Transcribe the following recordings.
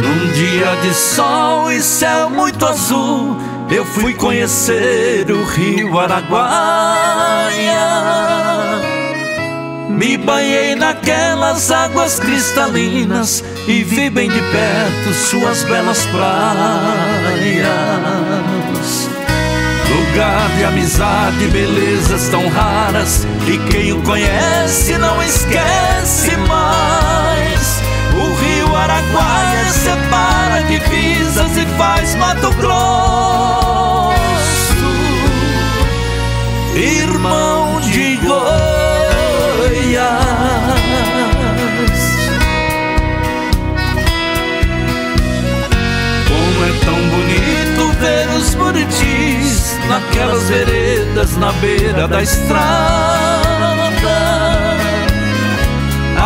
Num dia de sol e céu muito azul, eu fui conhecer o rio Araguaia. Me banhei naquelas águas cristalinas e vi bem de perto suas belas praias. Lugar de amizade belezas tão raras E quem o conhece não esquece naquelas veredas na beira da estrada.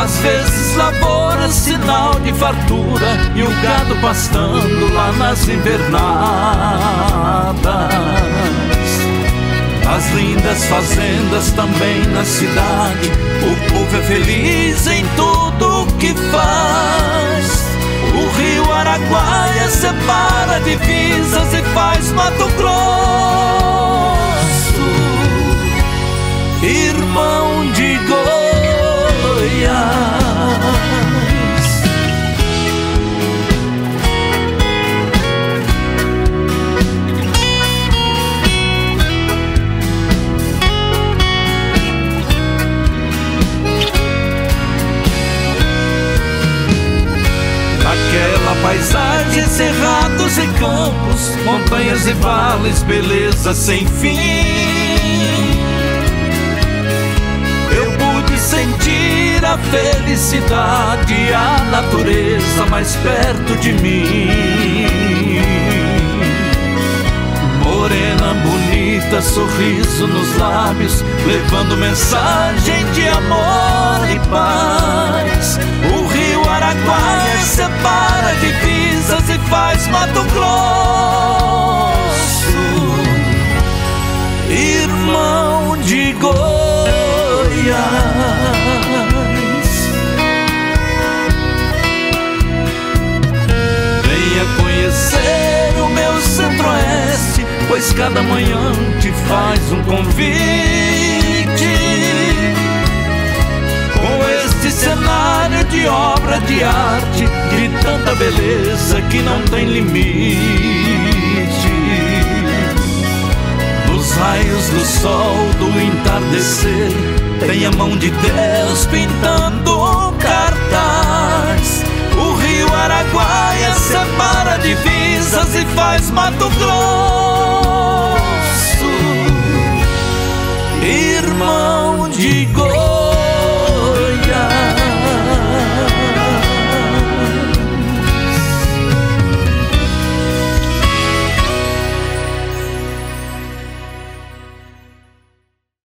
Às vezes lavoura sinal de fartura e o gado pastando lá nas invernadas. As lindas fazendas também na cidade, o povo é feliz em tudo que faz. O rio Araguaia separa divisas e paisagem, cerrados e campos, montanhas e vales, beleza sem fim. Eu pude sentir a felicidade, a natureza mais perto de mim. Morena bonita, sorriso nos lábios, levando mensagem de amor e paz. O rio Araguaia separa faz Mato Grosso, irmão de Goiás. Venha conhecer o meu centro-oeste, pois cada manhã te faz um convite de obra de arte, de tanta beleza que não tem limite. Nos raios do sol do entardecer, tem a mão de Deus pintando cartaz. O rio Araguaia separa divisas e faz Mato Grosso, irmão de Goiás.